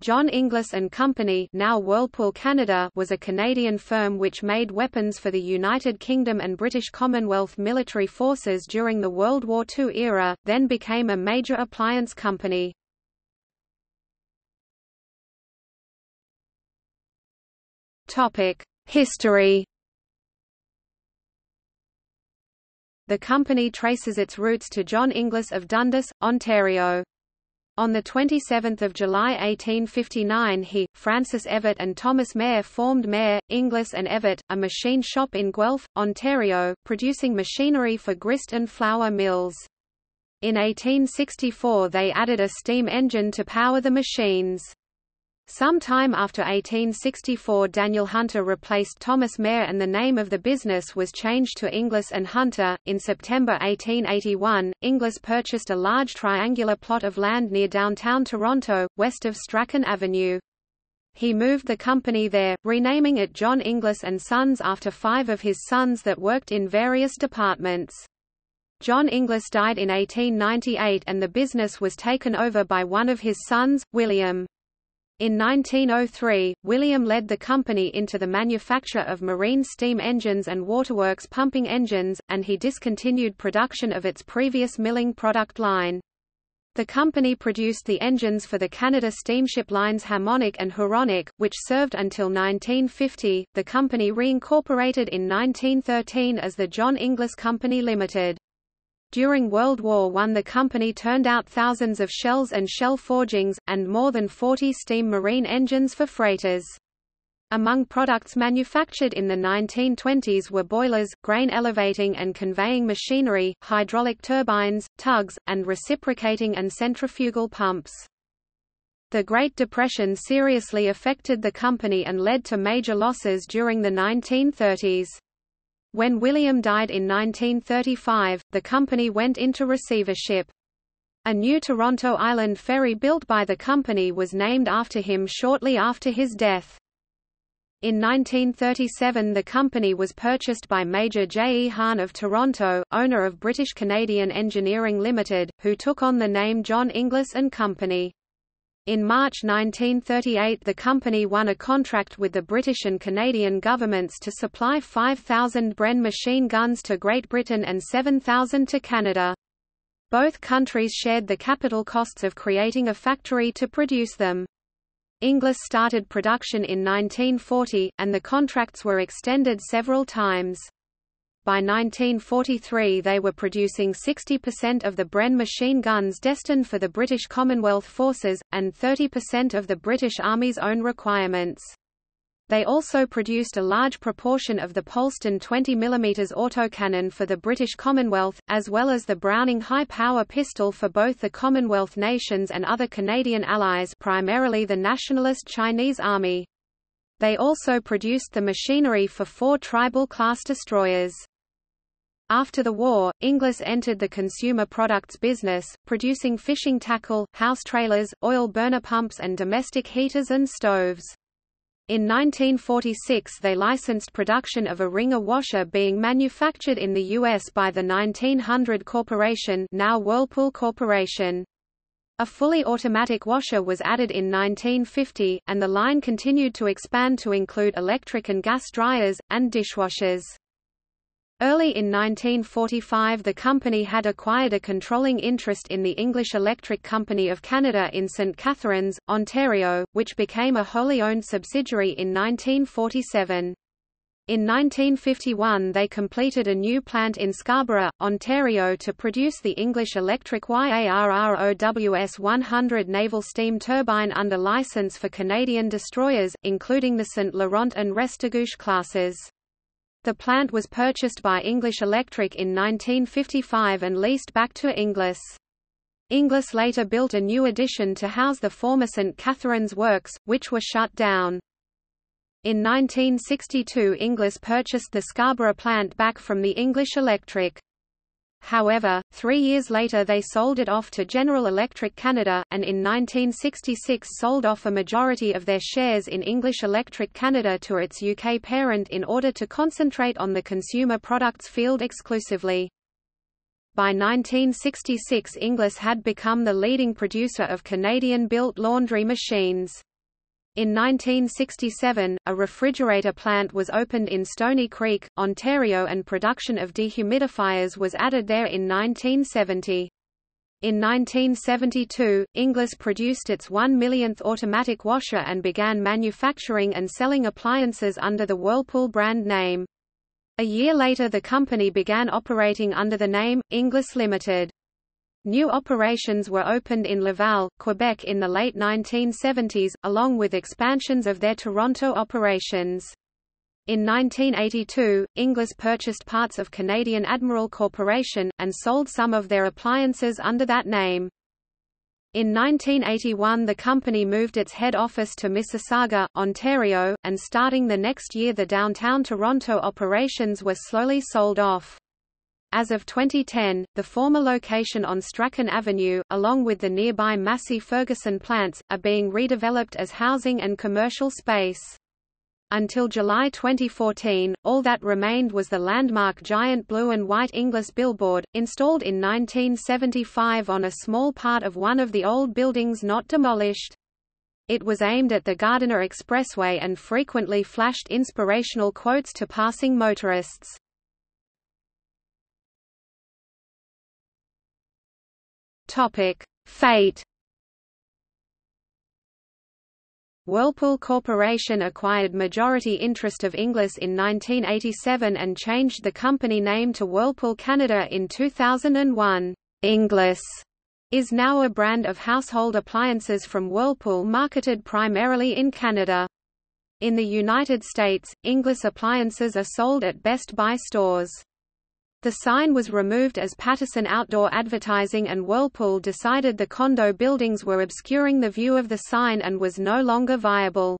John Inglis and Company now Whirlpool Canada was a Canadian firm which made weapons for the United Kingdom and British Commonwealth military forces during the World War II era, then became a major appliance company. History The company traces its roots to John Inglis of Dundas, Ontario. On 27 July 1859 he, Francis Evatt and Thomas Mair formed Mair, Inglis and Evatt, a machine shop in Guelph, Ontario, producing machinery for grist and flour mills. In 1864 they added a steam engine to power the machines. Some time after 1864 Daniel Hunter replaced Thomas Mair and the name of the business was changed to Inglis and Hunter. In September 1881, Inglis purchased a large triangular plot of land near downtown Toronto, west of Strachan Avenue. He moved the company there, renaming it John Inglis and Sons after five of his sons that worked in various departments. John Inglis died in 1898 and the business was taken over by one of his sons, William. In 1903, William led the company into the manufacture of marine steam engines and waterworks pumping engines, and he discontinued production of its previous milling product line. The company produced the engines for the Canada Steamship Lines Harmonic and Huronic, which served until 1950. The company reincorporated in 1913 as the John Inglis Company Limited. During World War I the company turned out thousands of shells and shell forgings, and more than 40 steam marine engines for freighters. Among products manufactured in the 1920s were boilers, grain elevating and conveying machinery, hydraulic turbines, tugs, and reciprocating and centrifugal pumps. The Great Depression seriously affected the company and led to major losses during the 1930s. When William died in 1935, the company went into receivership. A new Toronto Island ferry built by the company was named after him shortly after his death. In 1937 the company was purchased by Major J. E. Hahn of Toronto, owner of British Canadian Engineering Limited, who took on the name John Inglis and Company. In March 1938 the company won a contract with the British and Canadian governments to supply 5,000 Bren machine guns to Great Britain and 7,000 to Canada. Both countries shared the capital costs of creating a factory to produce them. Inglis started production in 1940, and the contracts were extended several times. By 1943 they were producing 60% of the Bren machine guns destined for the British Commonwealth forces, and 30% of the British Army's own requirements. They also produced a large proportion of the Polsten 20 mm autocannon for the British Commonwealth, as well as the Browning high-power pistol for both the Commonwealth nations and other Canadian allies primarily the Nationalist Chinese Army. They also produced the machinery for four tribal-class destroyers. After the war, Inglis entered the consumer products business, producing fishing tackle, house trailers, oil burner pumps and domestic heaters and stoves. In 1946 they licensed production of a wringer washer being manufactured in the U.S. by the 1900 Corporation now Whirlpool Corporation. A fully automatic washer was added in 1950, and the line continued to expand to include electric and gas dryers, and dishwashers. Early in 1945 the company had acquired a controlling interest in the English Electric Company of Canada in St. Catharines, Ontario, which became a wholly owned subsidiary in 1947. In 1951 they completed a new plant in Scarborough, Ontario to produce the English Electric YARROWS 100 naval steam turbine under license for Canadian destroyers, including the St. Laurent and Restigouche classes. The plant was purchased by English Electric in 1955 and leased back to Inglis. Inglis later built a new addition to house the former St. Catharines Works, which were shut down. In 1962 Inglis purchased the Scarborough plant back from the English Electric. However, three years later they sold it off to General Electric Canada, and in 1966 sold off a majority of their shares in English Electric Canada to its UK parent in order to concentrate on the consumer products field exclusively. By 1966 Inglis had become the leading producer of Canadian-built laundry machines. In 1967, a refrigerator plant was opened in Stoney Creek, Ontario and production of dehumidifiers was added there in 1970. In 1972, Inglis produced its one millionth automatic washer and began manufacturing and selling appliances under the Whirlpool brand name. A year later the company began operating under the name, Inglis Limited. New operations were opened in Laval, Quebec in the late 1970s, along with expansions of their Toronto operations. In 1982, Inglis purchased parts of Canadian Admiral Corporation, and sold some of their appliances under that name. In 1981 the company moved its head office to Mississauga, Ontario, and starting the next year the downtown Toronto operations were slowly sold off. As of 2010, the former location on Strachan Avenue, along with the nearby Massey Ferguson plants, are being redeveloped as housing and commercial space. Until July 2014, all that remained was the landmark giant blue and white Inglis billboard, installed in 1975 on a small part of one of the old buildings not demolished. It was aimed at the Gardiner Expressway and frequently flashed inspirational quotes to passing motorists. Topic: Fate. Whirlpool Corporation acquired majority interest of Inglis in 1987 and changed the company name to Whirlpool Canada in 2001. Inglis is now a brand of household appliances from Whirlpool marketed primarily in Canada. In the United States, Inglis appliances are sold at Best Buy stores. The sign was removed as Patterson Outdoor Advertising and Whirlpool decided the condo buildings were obscuring the view of the sign and was no longer viable.